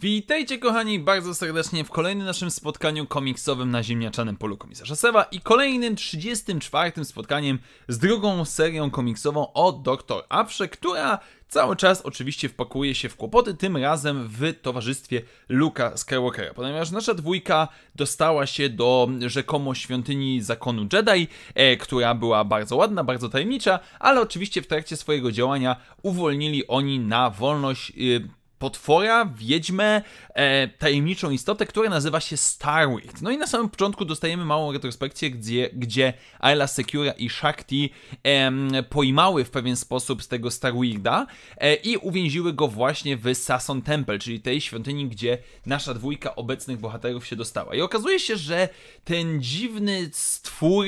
Witajcie kochani bardzo serdecznie w kolejnym naszym spotkaniu komiksowym na ziemniaczanym polu komisarza Sewa i kolejnym 34 spotkaniem z drugą serią komiksową o Dr. Afrze, która cały czas oczywiście wpakuje się w kłopoty, tym razem w towarzystwie Luka Skywalkera, ponieważ nasza dwójka dostała się do rzekomo świątyni zakonu Jedi, e, która była bardzo ładna, bardzo tajemnicza, ale oczywiście w trakcie swojego działania uwolnili oni na wolność e, potwora, wiedźmę, e, tajemniczą istotę, która nazywa się Starwind. No i na samym początku dostajemy małą retrospekcję, gdzie, gdzie Ayla Secura i Shakti e, pojmały w pewien sposób z tego Starwinda e, i uwięziły go właśnie w Sasson Temple, czyli tej świątyni, gdzie nasza dwójka obecnych bohaterów się dostała. I okazuje się, że ten dziwny stwór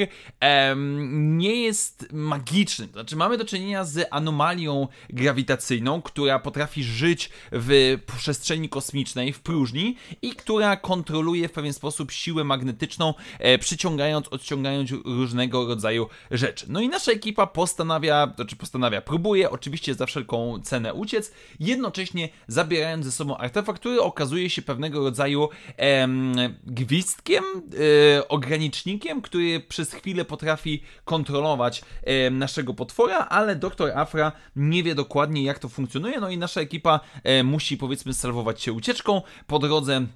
nie jest magiczny. Znaczy mamy do czynienia z anomalią grawitacyjną, która potrafi żyć w przestrzeni kosmicznej, w próżni i która kontroluje w pewien sposób siłę magnetyczną, e, przyciągając, odciągając różnego rodzaju rzeczy. No i nasza ekipa postanawia, to znaczy postanawia, próbuje oczywiście za wszelką cenę uciec, jednocześnie zabierając ze sobą artefakt, który okazuje się pewnego rodzaju em, gwizdkiem, e, ogranicznikiem, który przez chwilę potrafi kontrolować e, naszego potwora, ale doktor Afra nie wie dokładnie jak to funkcjonuje, no i nasza ekipa e, musi powiedzmy salwować się ucieczką. Po drodze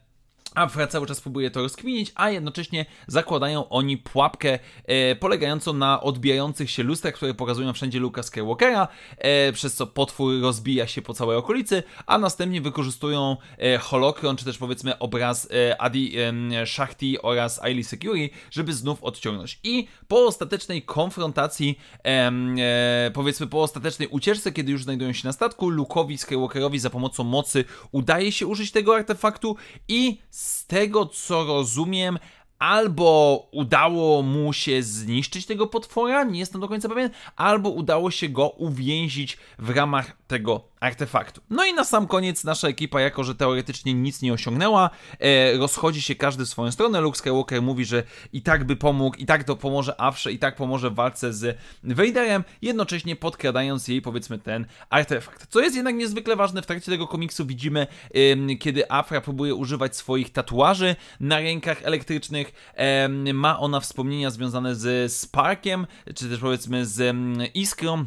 Afra cały czas próbuje to rozkminić, a jednocześnie zakładają oni pułapkę e, polegającą na odbijających się lustrach, które pokazują wszędzie Luka Skywalkera, e, przez co potwór rozbija się po całej okolicy, a następnie wykorzystują e, holokron, czy też powiedzmy obraz e, Adi e, Shakti oraz Ailey Security, żeby znów odciągnąć. I po ostatecznej konfrontacji, e, powiedzmy po ostatecznej ucieczce, kiedy już znajdują się na statku, Luke'owi Skywalkerowi za pomocą mocy udaje się użyć tego artefaktu i z tego co rozumiem, albo udało mu się zniszczyć tego potwora, nie jestem do końca pewien, albo udało się go uwięzić w ramach tego artefaktu. No i na sam koniec nasza ekipa, jako że teoretycznie nic nie osiągnęła, e, rozchodzi się każdy w swoją stronę. Luke Skywalker mówi, że i tak by pomógł, i tak to pomoże Afrze, i tak pomoże w walce z Vaderem, jednocześnie podkradając jej powiedzmy ten artefakt. Co jest jednak niezwykle ważne, w trakcie tego komiksu widzimy, e, kiedy Afra próbuje używać swoich tatuaży na rękach elektrycznych, e, ma ona wspomnienia związane z Sparkiem, czy też powiedzmy z Iskrą,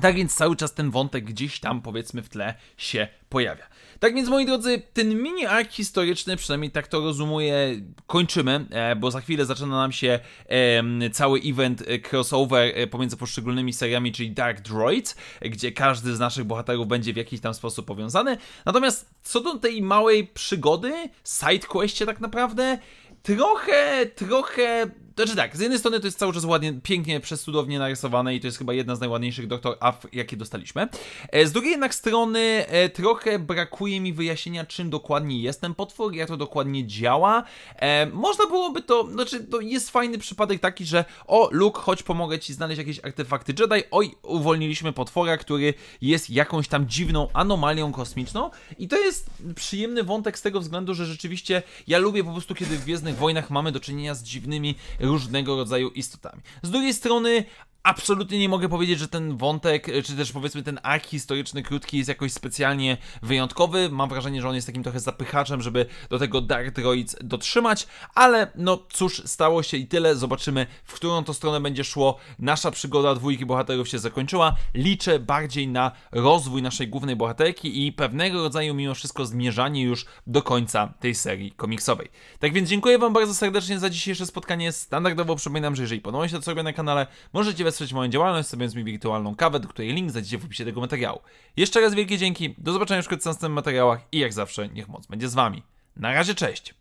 tak więc cały czas ten wątek gdzieś tam, powiedzmy, w tle się pojawia. Tak więc, moi drodzy, ten mini ark historyczny, przynajmniej tak to rozumuję, kończymy, e, bo za chwilę zaczyna nam się cały event e, crossover e, pomiędzy poszczególnymi seriami, czyli Dark Droids, gdzie każdy z naszych bohaterów będzie w jakiś tam sposób powiązany. Natomiast co do tej małej przygody, sidequestie tak naprawdę, trochę, trochę znaczy tak, z jednej strony to jest cały czas ładnie, pięknie, przestudownie narysowane i to jest chyba jedna z najładniejszych Doktor Af, jakie dostaliśmy. E, z drugiej jednak strony e, trochę brakuje mi wyjaśnienia, czym dokładnie jest ten potwór, jak to dokładnie działa. E, można byłoby to, znaczy to jest fajny przypadek taki, że o Luke, chodź pomogę ci znaleźć jakieś artefakty Jedi, oj, uwolniliśmy potwora, który jest jakąś tam dziwną anomalią kosmiczną i to jest przyjemny wątek z tego względu, że rzeczywiście ja lubię po prostu, kiedy w Gwiezdnych Wojnach mamy do czynienia z dziwnymi różnego rodzaju istotami. Z drugiej strony, absolutnie nie mogę powiedzieć, że ten wątek, czy też powiedzmy ten ark historyczny krótki jest jakoś specjalnie wyjątkowy. Mam wrażenie, że on jest takim trochę zapychaczem, żeby do tego Dark Droids dotrzymać, ale no cóż, stało się i tyle. Zobaczymy, w którą to stronę będzie szło. Nasza przygoda dwójki bohaterów się zakończyła. Liczę bardziej na rozwój naszej głównej bohaterki i pewnego rodzaju mimo wszystko zmierzanie już do końca tej serii komiksowej. Tak więc dziękuję Wam bardzo serdecznie za dzisiejsze spotkanie. Standardowo przypominam, że jeżeli podoba się to, co robię na kanale, możecie wesprzeć moją działalność, stawiając mi wirtualną kawę, do której link znajdziecie w opisie tego materiału. Jeszcze raz wielkie dzięki, do zobaczenia wkrótce w następnych materiałach i jak zawsze niech moc będzie z Wami. Na razie, cześć!